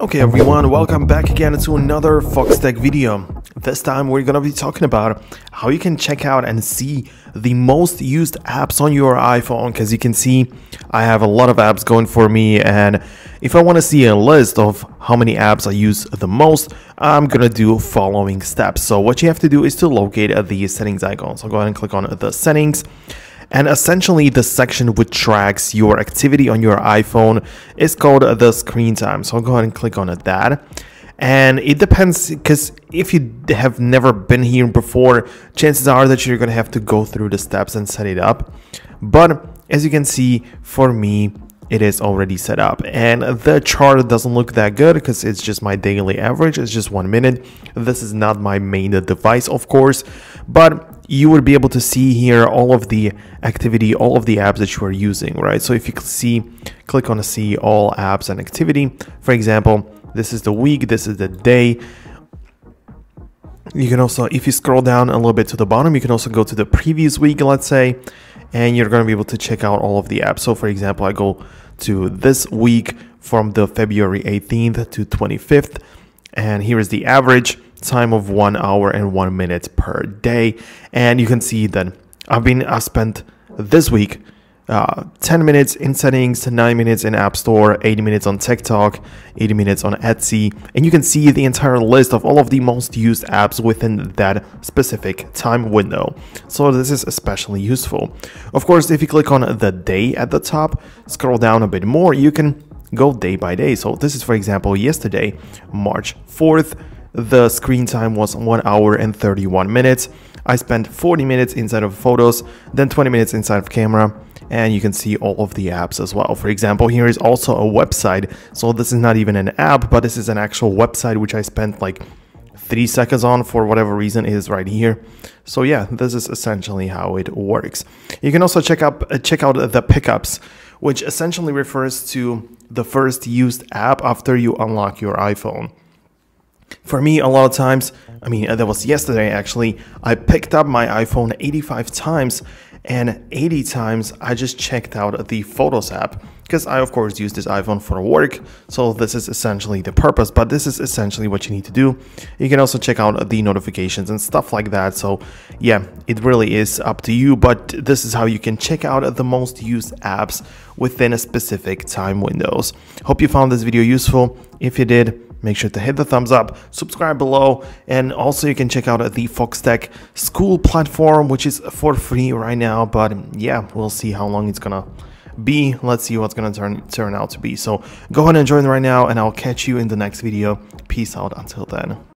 Okay everyone, welcome back again to another Foxtecc video. This time we're gonna be talking about how you can check out and see the most used apps on your iPhone because you can see I have a lot of apps going for me and if I want to see a list of how many apps I use the most, I'm gonna do following steps. So what you have to do is to locate the settings icon. So go ahead and click on the settings and essentially, the section which tracks your activity on your iPhone is called the screen time. So I'll go ahead and click on that. And it depends because if you have never been here before, chances are that you're going to have to go through the steps and set it up. But as you can see, for me, it is already set up and the chart doesn't look that good because it's just my daily average it's just one minute this is not my main device of course but you would be able to see here all of the activity all of the apps that you are using right? So if you see click on see all apps and activity for example this is the week this is the day. You can also if you scroll down a little bit to the bottom you can also go to the previous week let's say and you're going to be able to check out all of the apps. So for example i go to this week from the February 18th to 25th. And here is the average time of one hour and one minute per day. And you can see that I've been, I've spent this week uh, 10 minutes in settings, 9 minutes in App Store, 80 minutes on TikTok, 80 minutes on Etsy, and you can see the entire list of all of the most used apps within that specific time window. So this is especially useful. Of course, if you click on the day at the top, scroll down a bit more, you can go day by day. So this is, for example, yesterday, March 4th, the screen time was 1 hour and 31 minutes. I spent 40 minutes inside of photos, then 20 minutes inside of camera, and you can see all of the apps as well. For example, here is also a website. So this is not even an app, but this is an actual website which I spent like three seconds on for whatever reason is right here. So yeah, this is essentially how it works. You can also check up uh, check out the pickups, which essentially refers to the first used app after you unlock your iPhone. For me, a lot of times, I mean, that was yesterday actually, I picked up my iPhone 85 times and 80 times I just checked out the Photos app because I of course use this iPhone for work so this is essentially the purpose but this is essentially what you need to do. You can also check out the notifications and stuff like that so yeah it really is up to you but this is how you can check out the most used apps within a specific time windows. Hope you found this video useful. If you did make sure to hit the thumbs up, subscribe below, and also you can check out the Foxtecc school platform, which is for free right now. But um, yeah, we'll see how long it's gonna be. Let's see what's gonna turn turn out to be. So go ahead and join right now, and I'll catch you in the next video. Peace out until then.